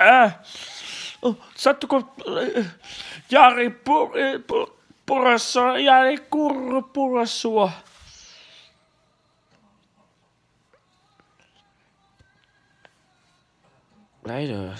Äh, oh, sattuko äh, Jari pur, äh, pur, purassa, Jari kurru purassua? Later.